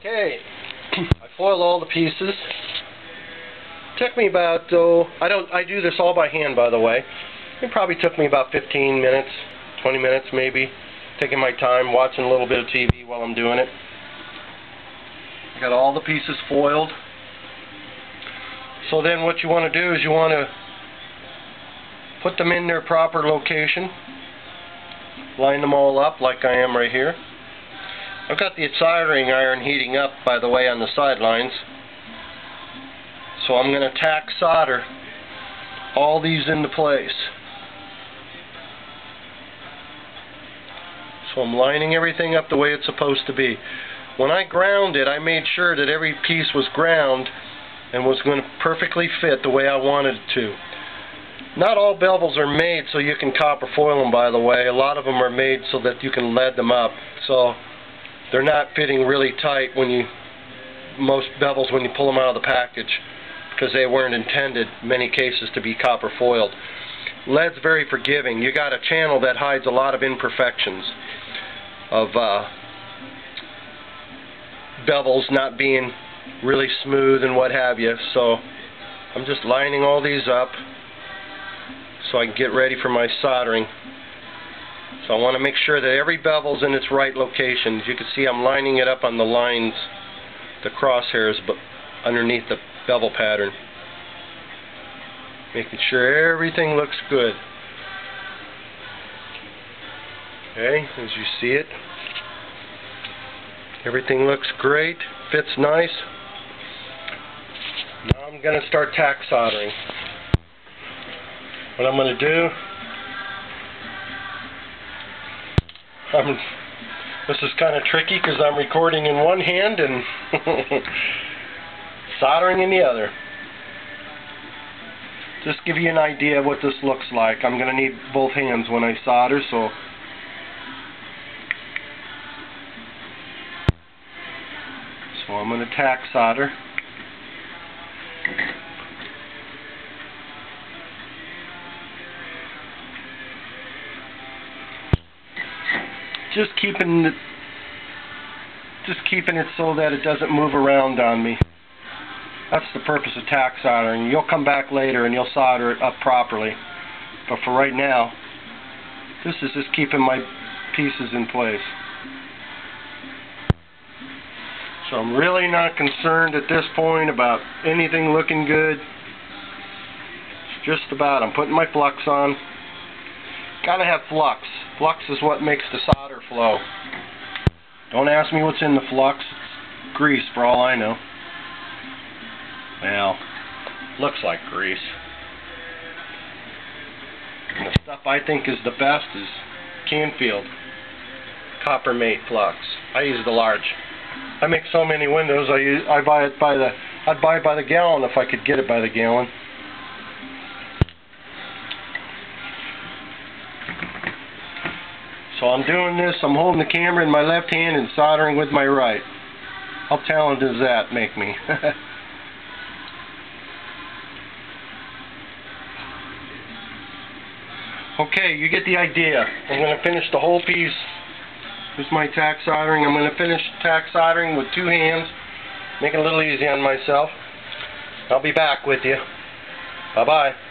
Okay, I foiled all the pieces. Took me about oh, I don't I do this all by hand by the way. It probably took me about 15 minutes, 20 minutes maybe, taking my time, watching a little bit of TV while I'm doing it. Got all the pieces foiled. So then what you want to do is you want to put them in their proper location. Line them all up like I am right here. I've got the soldering iron heating up, by the way, on the sidelines. So I'm going to tack solder all these into place. So I'm lining everything up the way it's supposed to be. When I ground it, I made sure that every piece was ground and was going to perfectly fit the way I wanted it to. Not all bevels are made so you can copper foil them, by the way. A lot of them are made so that you can lead them up. So they're not fitting really tight when you most bevels when you pull them out of the package because they weren't intended in many cases to be copper foiled. Lead's very forgiving. You got a channel that hides a lot of imperfections of uh, bevels not being really smooth and what have you. So I'm just lining all these up so I can get ready for my soldering. I want to make sure that every bevel's in its right location. As you can see, I'm lining it up on the lines, the crosshairs underneath the bevel pattern. Making sure everything looks good. Okay, as you see it. Everything looks great, fits nice. Now I'm going to start tack soldering. What I'm going to do I'm, this is kind of tricky because I'm recording in one hand and soldering in the other. Just give you an idea of what this looks like. I'm going to need both hands when I solder, so so I'm going to tack solder. Just keeping the, just keeping it so that it doesn't move around on me. That's the purpose of tack soldering. You'll come back later and you'll solder it up properly. But for right now, this is just keeping my pieces in place. So I'm really not concerned at this point about anything looking good. It's just about, I'm putting my flux on. Gotta have flux. Flux is what makes the solder flow. Don't ask me what's in the flux. It's grease for all I know. Well, looks like grease. And the stuff I think is the best is Canfield Copper Mate Flux. I use the large. I make so many windows. I use, I buy it by the I'd buy it by the gallon if I could get it by the gallon. So I'm doing this, I'm holding the camera in my left hand and soldering with my right. How talented does that make me? okay, you get the idea. I'm going to finish the whole piece. Here's my tack soldering. I'm going to finish tack soldering with two hands. Make it a little easy on myself. I'll be back with you. Bye-bye.